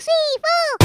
是一